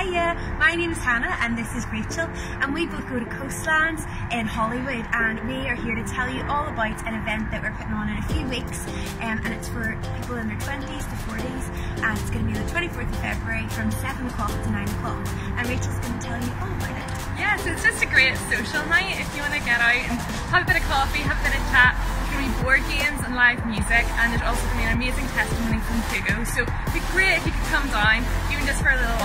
Hiya, my name is Hannah and this is Rachel and we both go to Coastlands in Holywood and we are here to tell you all about an event that we're putting on in a few weeks um, and it's for people in their 20s to 40s and it's going to be the 24th of February from 7 o'clock to 9 o'clock and Rachel's going to tell you all about it. Yeah, so it's just a great social night if you want to get out and have a bit of coffee, have a bit of chat. There's going to be board games and live music and there's also going to be an amazing testimony from Hugo. So it'd be great if you could come down, even just for a little